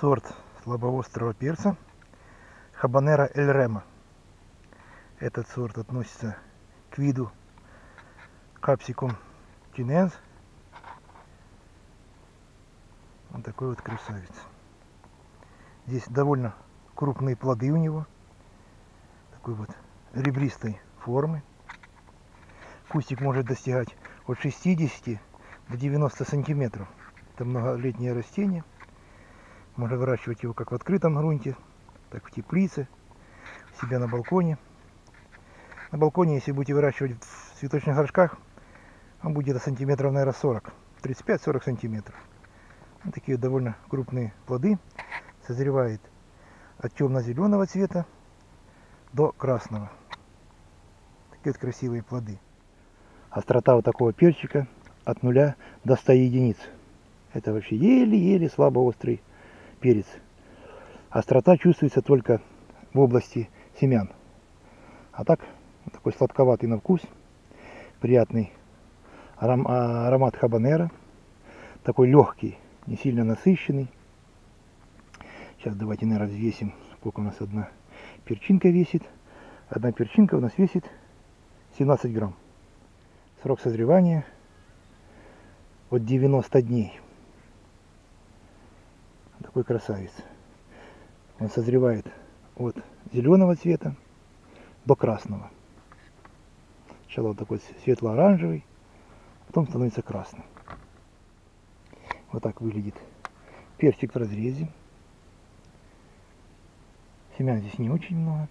сорт слабоострого перца Хабанера Эль Рема. Этот сорт относится к виду Capsicum chinense. Вот такой вот красавец. Здесь довольно крупные плоды у него. Такой вот ребристой формы. Кустик может достигать от 60 до 90 сантиметров. Это многолетнее растение. Можно выращивать его как в открытом грунте, так в теплице, себя на балконе. На балконе, если будете выращивать в цветочных горшках, он будет где-то сантиметров, наверное, 40, 35-40 сантиметров. Вот такие довольно крупные плоды. Созревает от темно-зеленого цвета до красного. Такие вот красивые плоды. Острота вот такого перчика от 0 до 100 единиц. Это вообще еле-еле слабо острый перец. Острота чувствуется только в области семян. А так, такой сладковатый на вкус, приятный аром, аромат хабанера, такой легкий, не сильно насыщенный. Сейчас давайте, наверное, взвесим, сколько у нас одна перчинка весит. Одна перчинка у нас весит 17 грамм. Срок созревания от 90 дней такой красавец. Он созревает от зеленого цвета до красного. Сначала вот такой светло-оранжевый, потом становится красным. Вот так выглядит перчик в разрезе. Семян здесь не очень много.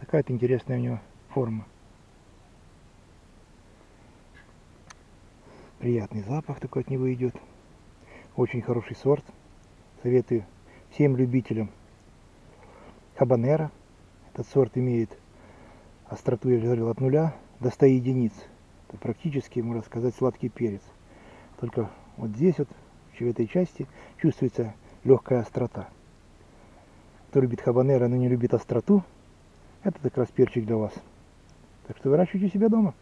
Такая-то интересная у него форма. Приятный запах такой от него идет. Очень хороший сорт. Советую всем любителям хабанера. Этот сорт имеет остроту, я говорил, от нуля до 100 единиц. Это практически, можно сказать, сладкий перец. Только вот здесь вот, в этой части, чувствуется легкая острота. Кто любит хабанера, но не любит остроту, это как раз перчик для вас. Так что выращивайте себя дома.